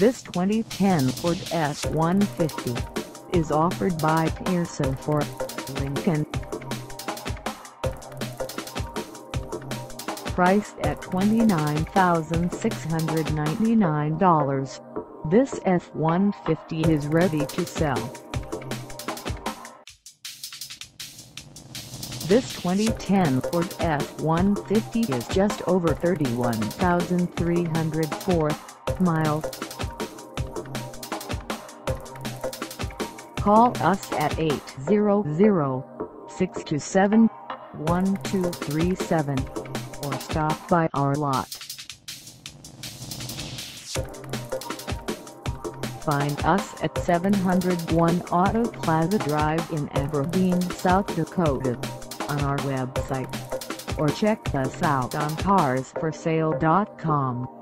This 2010 Ford F-150 is offered by Pierson Ford, Lincoln. Priced at $29,699, this F-150 is ready to sell. This 2010 Ford F-150 is just over 31,304 miles. Call us at 800-627-1237 or stop by our lot. Find us at 701 Auto Plaza Drive in Aberdeen, South Dakota on our website or check us out on carsforsale.com.